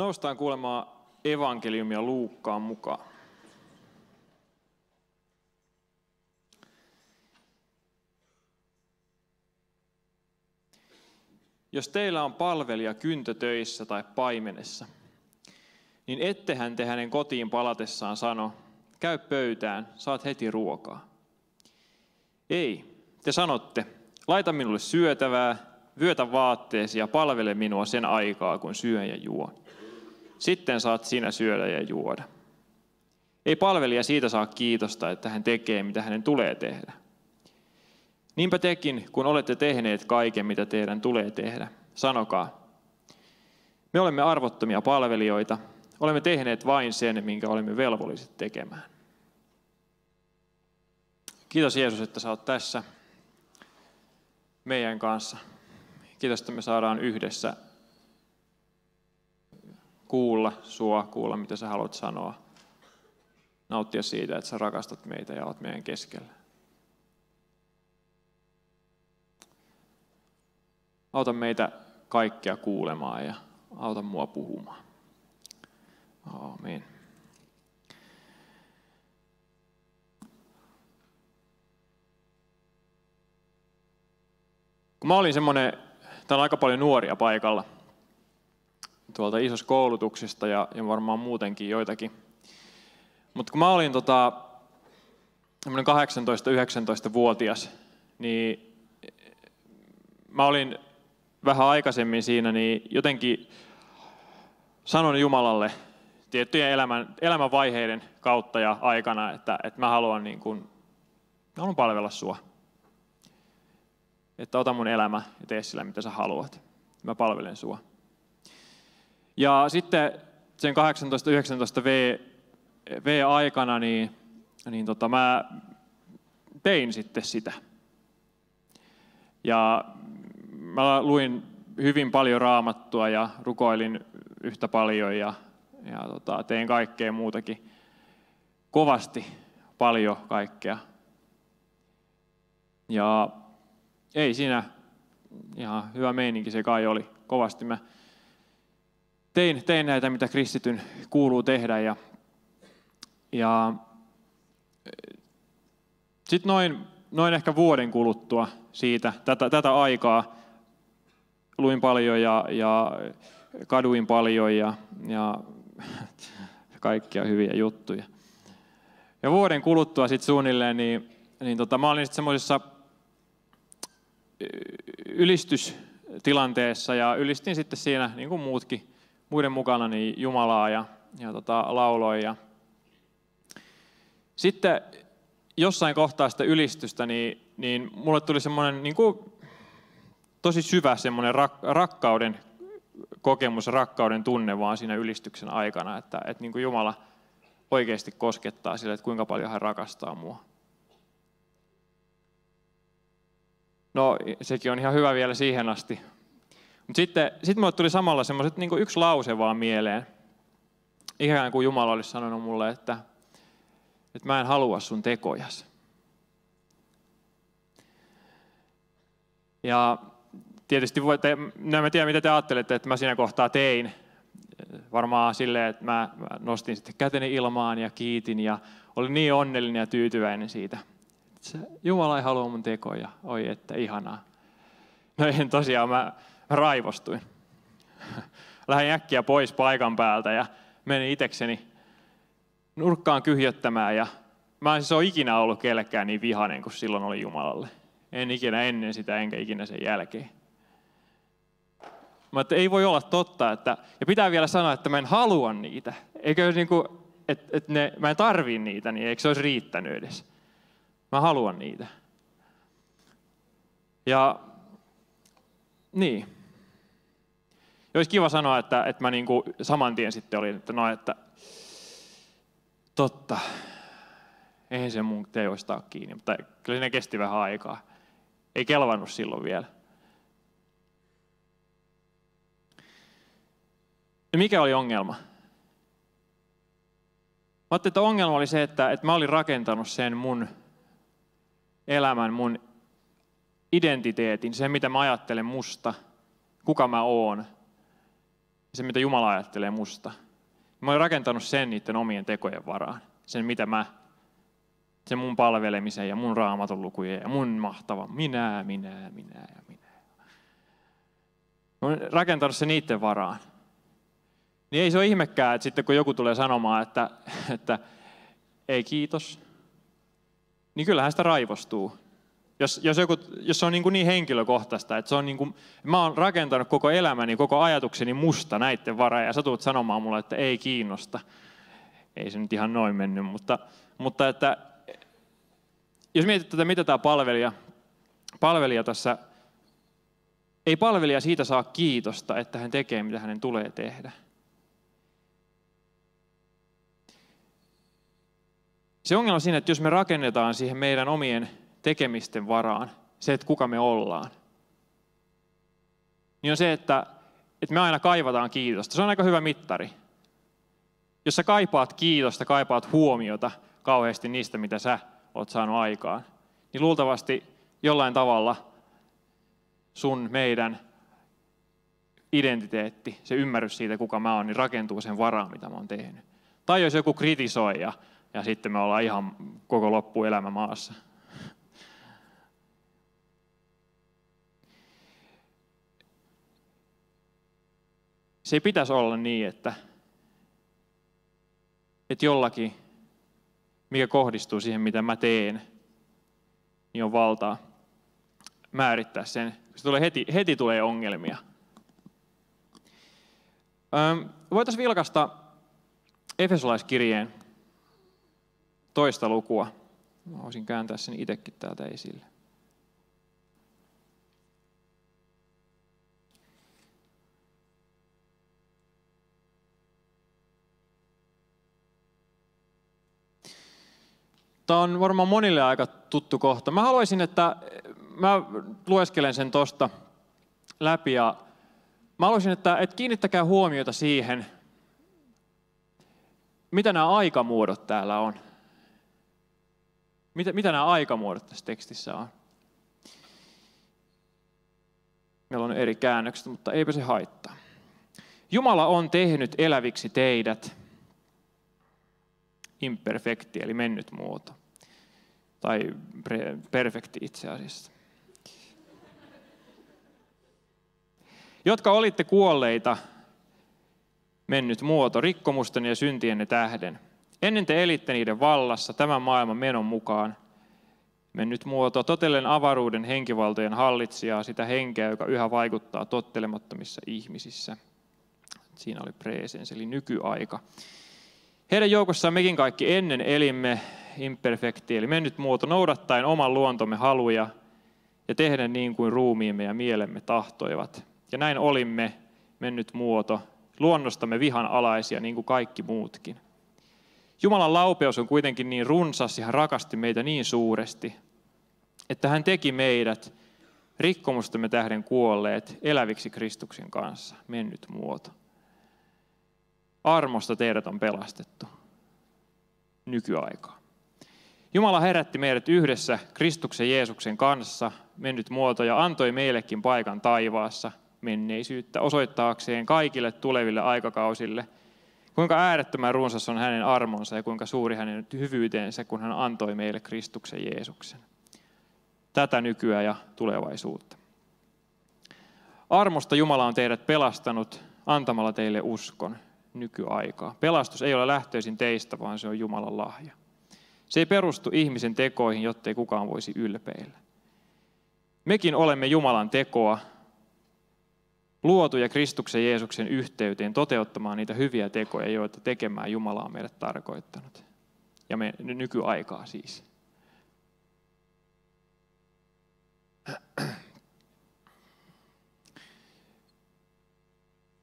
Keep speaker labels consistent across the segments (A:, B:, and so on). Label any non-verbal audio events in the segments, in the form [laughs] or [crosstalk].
A: Noustaan kuulemaan evankeliumia Luukkaan mukaan. Jos teillä on palvelija kyntötöissä tai paimenessa, niin ettehän te hänen kotiin palatessaan sano, käy pöytään, saat heti ruokaa. Ei, te sanotte, laita minulle syötävää, vyötä vaatteesi ja palvele minua sen aikaa, kun syön ja juon. Sitten saat sinä syödä ja juoda. Ei palvelija siitä saa kiitosta, että hän tekee, mitä hänen tulee tehdä. Niinpä tekin, kun olette tehneet kaiken, mitä teidän tulee tehdä, sanokaa. Me olemme arvottomia palvelijoita, olemme tehneet vain sen, minkä olemme velvolliset tekemään. Kiitos Jeesus, että oot tässä meidän kanssa. Kiitos, että me saadaan yhdessä kuulla sua, kuulla mitä sä haluat sanoa. Nauttia siitä, että sä rakastat meitä ja oot meidän keskellä. Auta meitä kaikkea kuulemaan ja auta mua puhumaan. Amen. Kun mä olin semmoinen, täällä on aika paljon nuoria paikalla, tuolta isosta koulutuksesta ja, ja varmaan muutenkin joitakin. Mutta kun mä olin tota, 18-19-vuotias, niin mä olin vähän aikaisemmin siinä, niin jotenkin sanon Jumalalle tiettyjen elämän, elämänvaiheiden kautta ja aikana, että, että mä haluan, niin kuin, mä haluan palvella sua. Että ota mun elämä ja tee sillä, mitä sä haluat. Mä palvelen sua. Ja sitten sen 18-19 V, V-aikana, niin, niin tota, mä tein sitten sitä. Ja mä luin hyvin paljon raamattua ja rukoilin yhtä paljon ja, ja tota, tein kaikkea muutakin. Kovasti paljon kaikkea. Ja ei siinä ihan hyvä meininki se kai oli. Kovasti mä tein, tein näitä, mitä kristityn kuuluu tehdä. Ja, ja sitten noin, noin ehkä vuoden kuluttua siitä, tätä, tätä aikaa, luin paljon ja, ja kaduin paljon ja, ja [laughs] kaikkia hyviä juttuja. Ja vuoden kuluttua sitten suunnilleen, niin, niin tota, mä olin sitten semmoisessa ylistystilanteessa ja ylistin sitten siinä, niin kuin muutkin, muiden mukana, niin Jumalaa ja, ja tota, lauloin. Ja sitten jossain kohtaa sitä ylistystä, niin, niin mulle tuli semmoinen niin kuin, tosi syvä semmoinen rak, rakkauden kokemus, rakkauden tunne vaan siinä ylistyksen aikana, että, että niin kuin Jumala oikeasti koskettaa sille, että kuinka paljon hän rakastaa mua. No, sekin on ihan hyvä vielä siihen asti. Mutta sitten sit mulle tuli samalla semmoiset niin yksi lause vaan mieleen. Ikään kuin Jumala olisi sanonut mulle, että, että mä en halua sun tekojas. Ja tietysti voitte, no mä tiedän mitä te ajattelette, että mä siinä kohtaa tein. Varmaan silleen, että mä, mä nostin sitten käteni ilmaan ja kiitin ja olin niin onnellinen ja tyytyväinen siitä. Jumala ei halua mun tekoja. Oi, että ihanaa. No en tosiaan, mä, mä raivostuin. Lähdin äkkiä pois paikan päältä ja menin itekseni nurkkaan kyhjöttämään. Ja mä en siis ole ikinä ollut kellekään niin vihainen kuin silloin oli Jumalalle. En ikinä ennen sitä, enkä ikinä sen jälkeen. Mä että ei voi olla totta, että, ja pitää vielä sanoa, että mä en halua niitä. Eikö niin kuin, että, että ne, mä en tarvii niitä, niin eikö se olisi riittänyt edes? Mä haluan niitä. Ja niin. Olisi kiva sanoa, että, että mä niin kuin saman tien sitten olin, että no, että totta, eihän se mun teoista ole kiinni, mutta kyllä ne kesti vähän aikaa. Ei kelvannut silloin vielä. Ja mikä oli ongelma? Mä ajattelin, että ongelma oli se, että, että mä olin rakentanut sen mun elämän, mun identiteetin, sen mitä mä ajattelen musta, kuka mä oon, se mitä Jumala ajattelee musta. Mä olen rakentanut sen niiden omien tekojen varaan. Sen mitä mä, sen mun palvelemisen ja mun raamatun lukujen ja mun mahtava minä, minä, minä ja minä. Mä olen rakentanut sen niiden varaan. Niin ei se ole ihmekään, että sitten kun joku tulee sanomaan, että, että ei kiitos, niin kyllähän sitä raivostuu. Jos, jos, joku, jos se on niin, kuin niin henkilökohtaista, että se on niin kuin, mä oon rakentanut koko elämäni, koko ajatukseni musta näiden varaan, ja sä tulet sanomaan mulle, että ei kiinnosta. Ei se nyt ihan noin mennyt, mutta, mutta että jos mietit tätä, mitä tämä palvelija, palvelija tässä, ei palvelija siitä saa kiitosta, että hän tekee, mitä hänen tulee tehdä. Se ongelma on siinä, että jos me rakennetaan siihen meidän omien tekemisten varaan, se, että kuka me ollaan, niin on se, että, että me aina kaivataan kiitosta. Se on aika hyvä mittari. Jos sä kaipaat kiitosta, kaipaat huomiota kauheasti niistä, mitä sä oot saanut aikaan, niin luultavasti jollain tavalla sun, meidän identiteetti, se ymmärrys siitä, kuka mä oon, niin rakentuu sen varaan, mitä mä oon tehnyt. Tai jos joku kritisoi ja, ja sitten me ollaan ihan koko loppuelämä maassa. Se ei pitäisi olla niin, että, että jollakin, mikä kohdistuu siihen, mitä mä teen, niin on valtaa määrittää sen. Se tulee heti, heti tulee ongelmia. Voitaisiin vilkasta Efesolaiskirjeen toista lukua. Mä voisin kääntää sen itsekin täältä esille. Tämä on varmaan monille aika tuttu kohta. Mä haluaisin, että mä lueskelen sen tosta läpi ja mä haluaisin, että, että kiinnittäkää huomiota siihen, mitä nämä aikamuodot täällä on. Mitä, mitä nämä aikamuodot tässä tekstissä on? Meillä on eri käännökset, mutta eipä se haittaa. Jumala on tehnyt eläviksi teidät imperfekti, eli mennyt muoto. Tai perfekti itse asiassa. Jotka olitte kuolleita, mennyt muoto, rikkomusten ja syntienne tähden. Ennen te elitte niiden vallassa tämän maailman menon mukaan. Mennyt muoto, totellen avaruuden henkivaltojen hallitsijaa, sitä henkeä, joka yhä vaikuttaa tottelemattomissa ihmisissä. Siinä oli presens, eli nykyaika. Heidän joukossaan mekin kaikki ennen elimme imperfekti, eli mennyt muoto, noudattaen oman luontomme haluja ja tehdä niin kuin ruumiimme ja mielemme tahtoivat. Ja näin olimme mennyt muoto, luonnostamme vihan alaisia niin kuin kaikki muutkin. Jumalan laupeus on kuitenkin niin runsas ja hän rakasti meitä niin suuresti, että hän teki meidät rikkomustamme tähden kuolleet eläviksi Kristuksen kanssa, mennyt muoto. Armosta teidät on pelastettu nykyaikaa. Jumala herätti meidät yhdessä Kristuksen Jeesuksen kanssa, mennyt muoto, ja antoi meillekin paikan taivaassa menneisyyttä osoittaakseen kaikille tuleville aikakausille, kuinka äärettömän runsas on hänen armonsa ja kuinka suuri hänen hyvyytensä, kun hän antoi meille Kristuksen Jeesuksen. Tätä nykyä ja tulevaisuutta. Armosta Jumala on teidät pelastanut antamalla teille uskon nykyaikaa. Pelastus ei ole lähtöisin teistä, vaan se on Jumalan lahja. Se ei perustu ihmisen tekoihin, jottei kukaan voisi ylpeillä. Mekin olemme Jumalan tekoa, luotuja Kristuksen Jeesuksen yhteyteen toteuttamaan niitä hyviä tekoja, joita tekemään Jumala on meille tarkoittanut. Ja me nykyaikaa siis.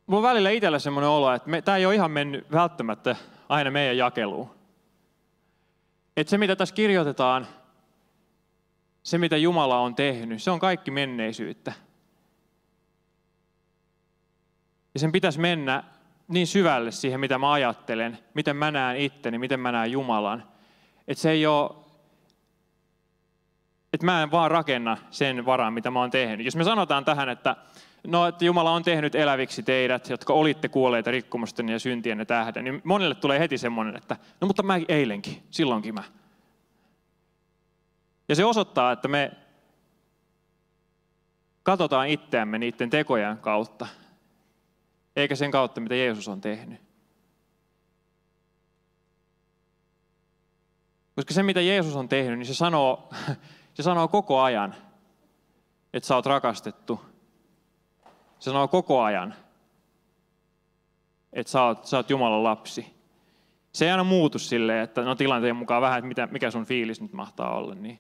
A: Mulla on välillä itsellä semmoinen olo, että tämä ei ole ihan mennyt välttämättä aina meidän jakeluun. Että se, mitä tässä kirjoitetaan, se, mitä Jumala on tehnyt, se on kaikki menneisyyttä. Ja sen pitäisi mennä niin syvälle siihen, mitä mä ajattelen, miten mä näen itteni, miten mä näen Jumalan. Että se ei ole, että mä en vaan rakenna sen varaan, mitä mä oon tehnyt. Jos me sanotaan tähän, että no, että Jumala on tehnyt eläviksi teidät, jotka olitte kuolleita rikkomusten ja syntienne tähden, niin monelle tulee heti semmoinen, että no mutta mä eilenkin, silloinkin mä. Ja se osoittaa, että me katsotaan itseämme niiden tekojen kautta, eikä sen kautta, mitä Jeesus on tehnyt. Koska se, mitä Jeesus on tehnyt, niin se sanoo, se sanoo koko ajan, että sä oot rakastettu. Se sanoo koko ajan, että sä oot, sä oot Jumalan lapsi. Se ei aina muutu silleen, että no tilanteen mukaan vähän, että mitä, mikä sun fiilis nyt mahtaa olla. Niin,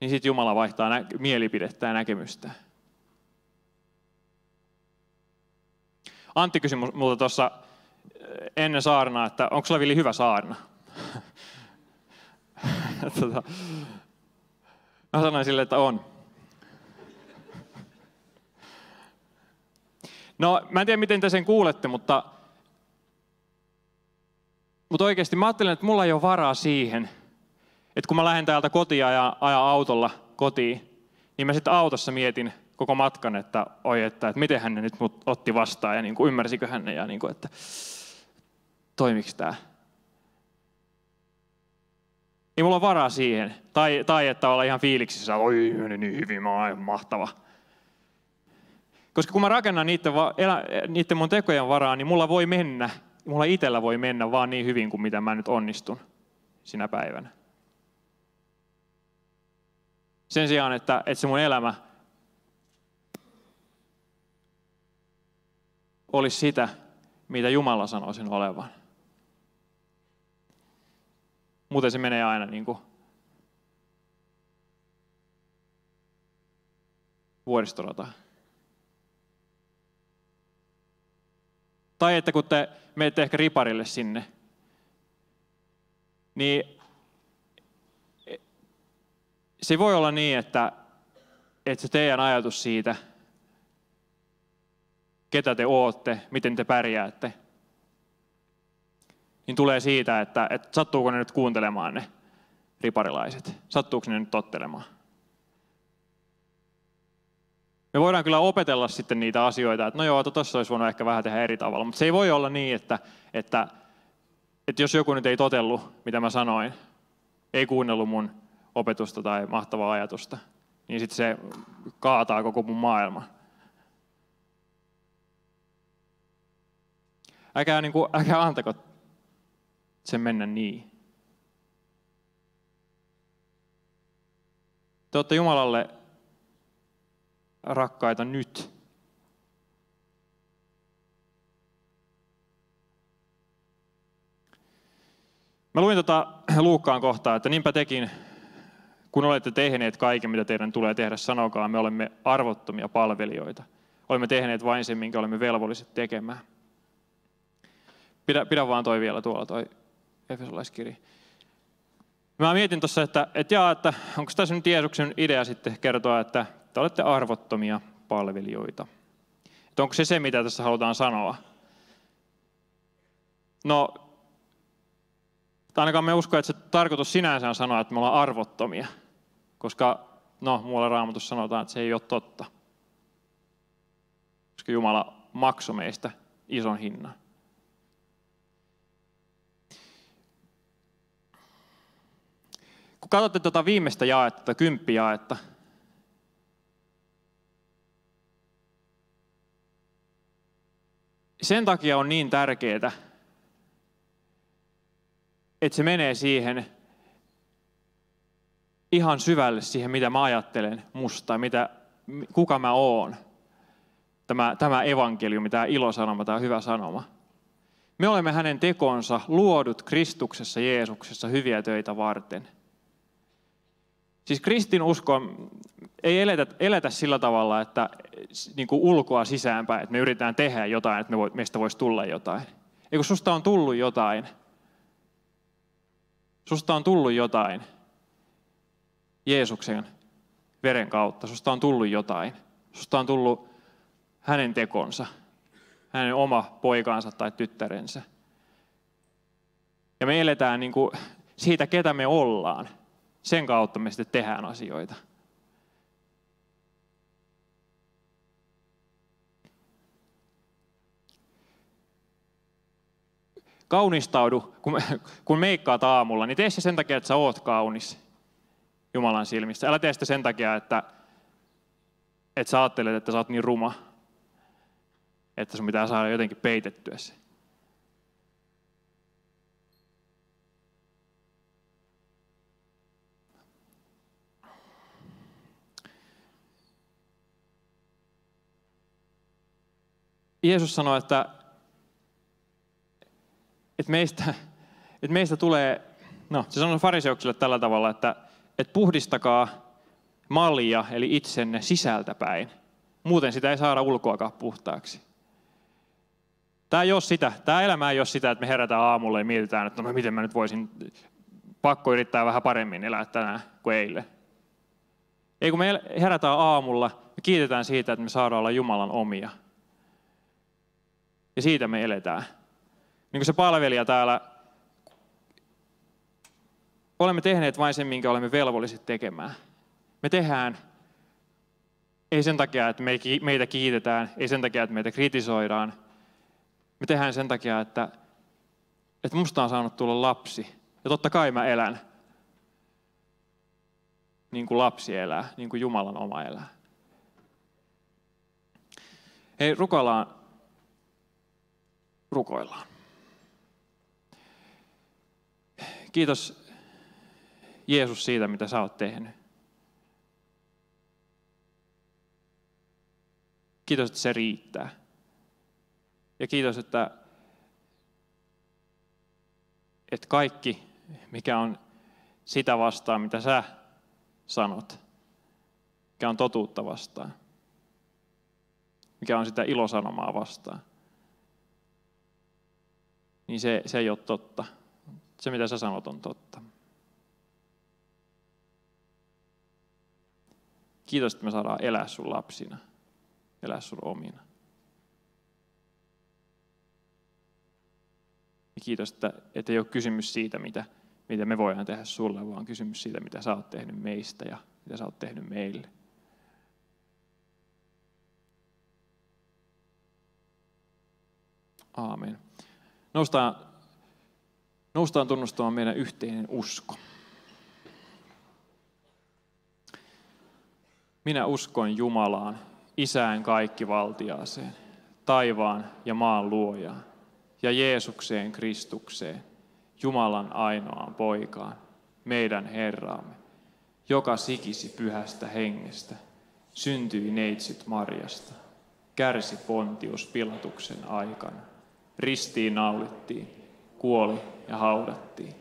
A: niin sitten Jumala vaihtaa nä- mielipidettä ja näkemystä. Antti kysyi multa tuossa ennen saarnaa, että onko sulla Vili hyvä saarna? [laughs] tota, mä sanoin sille, että on. No, mä en tiedä, miten te sen kuulette, mutta, mutta oikeasti mä ajattelen, että mulla ei ole varaa siihen, että kun mä lähden täältä kotia ja ajan autolla kotiin, niin mä sitten autossa mietin koko matkan, että oi, että, että miten hän nyt mut otti vastaan ja niin kuin, ymmärsikö hän ja niin kuin, että toimiko tämä. Ei mulla ole varaa siihen. Tai, tai että olla ihan fiiliksissä, oi meni niin hyvin, mä oon mahtava. Koska kun mä rakennan niiden, mun tekojen varaan, niin mulla voi mennä, mulla itsellä voi mennä vaan niin hyvin kuin mitä mä nyt onnistun sinä päivänä. Sen sijaan, että, että se mun elämä olisi sitä, mitä Jumala sanoo sen olevan. Muuten se menee aina niin kuin vuoristorata. Tai että kun te menette ehkä riparille sinne, niin se voi olla niin, että, että se teidän ajatus siitä, ketä te ootte, miten te pärjäätte, niin tulee siitä, että, että sattuuko ne nyt kuuntelemaan ne riparilaiset, sattuuko ne nyt tottelemaan. Me voidaan kyllä opetella sitten niitä asioita, että no joo, tuossa olisi voinut ehkä vähän tehdä eri tavalla, mutta se ei voi olla niin, että, että, että jos joku nyt ei totellu, mitä mä sanoin, ei kuunnellut mun opetusta tai mahtavaa ajatusta, niin sitten se kaataa koko mun maailman. Älkää, niin kuin, älkää antako sen mennä niin. Te olette Jumalalle rakkaita nyt. Mä luin tuota Luukkaan kohtaa, että niinpä tekin, kun olette tehneet kaiken, mitä teidän tulee tehdä, sanokaa, me olemme arvottomia palvelijoita. Olemme tehneet vain sen, minkä olemme velvolliset tekemään. Pidä, pidä vaan toi vielä tuolla, toi Efesolaiskirja. Mä mietin tuossa, että, että, jaa, että onko tässä nyt Jeesuksen idea sitten kertoa, että te olette arvottomia palvelijoita. Että onko se se, mitä tässä halutaan sanoa? No, ainakaan me usko, että se tarkoitus sinänsä on sanoa, että me ollaan arvottomia. Koska, no, muualla raamatussa sanotaan, että se ei ole totta. Koska Jumala maksoi meistä ison hinnan. Kun katsotte tuota viimeistä jaetta, tätä kymppijaetta, sen takia on niin tärkeää, että se menee siihen ihan syvälle siihen, mitä mä ajattelen musta, mitä, kuka mä oon. Tämä, tämä evankeliumi, tämä ilosanoma, tämä hyvä sanoma. Me olemme hänen tekonsa luodut Kristuksessa Jeesuksessa hyviä töitä varten. Siis kristinusko ei eletä, eletä sillä tavalla, että niin kuin ulkoa sisäänpäin, että me yritetään tehdä jotain, että me voi, meistä voisi tulla jotain. Eikö susta on tullut jotain. Susta on tullut jotain. Jeesuksen veren kautta. Susta on tullut jotain. Susta on tullut hänen tekonsa. Hänen oma poikansa tai tyttärensä. Ja me eletään niin kuin siitä, ketä me ollaan. Sen kautta me sitten tehdään asioita. Kaunistaudu, kun, meikkaat aamulla, niin tee se sen takia, että sä oot kaunis Jumalan silmissä. Älä tee sitä sen takia, että, että sä ajattelet, että sä oot niin ruma, että sun pitää saada jotenkin peitettyä se. Jeesus sanoi, että, että, meistä, että meistä tulee, no se sanoi fariseuksille tällä tavalla, että, että puhdistakaa mallia, eli itsenne sisältäpäin. Muuten sitä ei saada ulkoakaan puhtaaksi. Tämä ei ole sitä. Tämä elämä ei ole sitä, että me herätään aamulla ja mietitään, että no miten mä nyt voisin pakko yrittää vähän paremmin elää tänään kuin eilen. Ei kun me herätään aamulla, me kiitetään siitä, että me saadaan olla Jumalan omia – ja siitä me eletään. Niin kuin se palvelija täällä, olemme tehneet vain sen, minkä olemme velvolliset tekemään. Me tehdään ei sen takia, että meitä kiitetään, ei sen takia, että meitä kritisoidaan. Me tehdään sen takia, että, että musta on saanut tulla lapsi. Ja totta kai mä elän niin kuin lapsi elää, niin kuin Jumalan oma elää. Hei, rukoillaan rukoillaan. Kiitos Jeesus siitä, mitä sä oot tehnyt. Kiitos, että se riittää. Ja kiitos, että, että kaikki, mikä on sitä vastaan, mitä sä sanot, mikä on totuutta vastaan, mikä on sitä ilosanomaa vastaan, niin se, se ei ole totta. Se, mitä sä sanot, on totta. Kiitos, että me saadaan elää sun lapsina, elää sun omina. Ja kiitos, että, että ei ole kysymys siitä, mitä, mitä me voidaan tehdä sulle, vaan kysymys siitä, mitä sä oot tehnyt meistä ja mitä sä oot tehnyt meille. Aamen. Noustaan, noustaan tunnustamaan meidän yhteinen usko. Minä uskon Jumalaan, Isään kaikkivaltiaaseen, taivaan ja maan luojaan, ja Jeesukseen Kristukseen, Jumalan ainoaan poikaan, meidän Herraamme, joka sikisi pyhästä hengestä, syntyi neitsyt Marjasta, kärsi Pontius Pilatuksen aikana, ristiin naulittiin, kuoli ja haudattiin.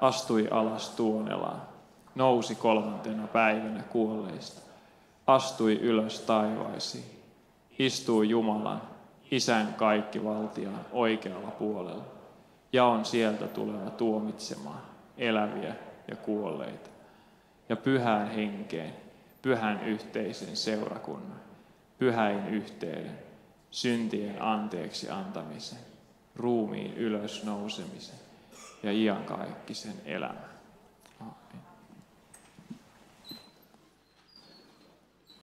A: Astui alas tuonelaan, nousi kolmantena päivänä kuolleista, astui ylös taivaisiin, istui Jumalan, Isän kaikki valtiaan oikealla puolella, ja on sieltä tuleva tuomitsemaan eläviä ja kuolleita, ja pyhään henkeen, pyhän yhteisen seurakunnan, pyhäin yhteyden, syntien anteeksi antamisen, ruumiin ylösnousemisen ja iankaikkisen elämän. Amen.